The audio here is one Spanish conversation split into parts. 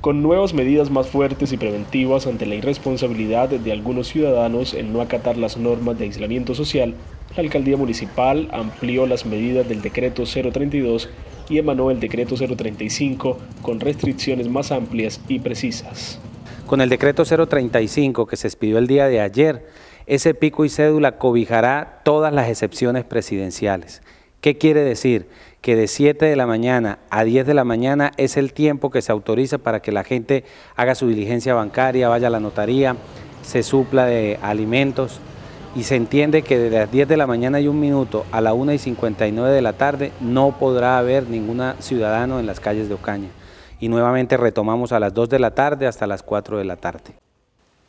Con nuevas medidas más fuertes y preventivas ante la irresponsabilidad de algunos ciudadanos en no acatar las normas de aislamiento social, la alcaldía municipal amplió las medidas del decreto 032 y emanó el decreto 035 con restricciones más amplias y precisas. Con el decreto 035 que se expidió el día de ayer, ese pico y cédula cobijará todas las excepciones presidenciales. ¿Qué quiere decir? Que de 7 de la mañana a 10 de la mañana es el tiempo que se autoriza para que la gente haga su diligencia bancaria, vaya a la notaría, se supla de alimentos y se entiende que de las 10 de la mañana y un minuto a la 1 y 59 de la tarde no podrá haber ningún ciudadano en las calles de Ocaña. Y nuevamente retomamos a las 2 de la tarde hasta las 4 de la tarde.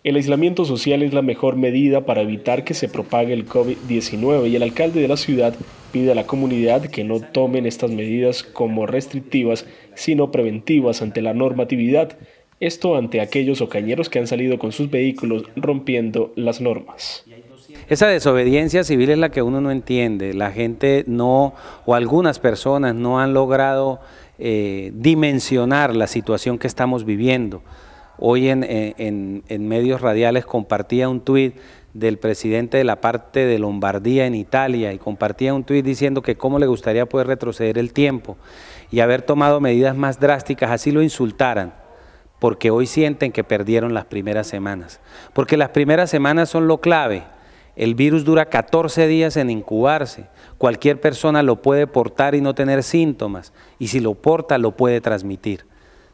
El aislamiento social es la mejor medida para evitar que se propague el COVID-19 y el alcalde de la ciudad pide a la comunidad que no tomen estas medidas como restrictivas, sino preventivas ante la normatividad, esto ante aquellos ocañeros que han salido con sus vehículos rompiendo las normas. Esa desobediencia civil es la que uno no entiende. La gente no, o algunas personas no han logrado eh, dimensionar la situación que estamos viviendo. Hoy eh, en, medios radiales compartía un tuit del presidente de la parte de Lombardía en Italia y compartía un tuit diciendo que cómo le gustaría poder retroceder el tiempo y haber tomado medidas más drásticas, así lo insultaran, porque hoy sienten que perdieron las primeras semanas. Porque las primeras semanas son lo clave. El virus dura 14 días en incubarse. Cualquier persona lo puede portar y no tener síntomas. Y si lo porta, lo puede transmitir.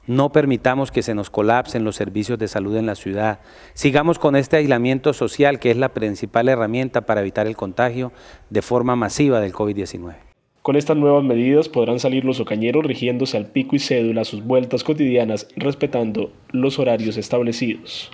No permitamos que se nos colapsen los servicios de salud en la ciudad. Sigamos con este aislamiento social que es la principal herramienta para evitar el contagio de forma masiva del COVID-19. Con estas nuevas medidas podrán salir los ocañeros rigiéndose al pico y cédula sus vueltas cotidianas respetando los horarios establecidos.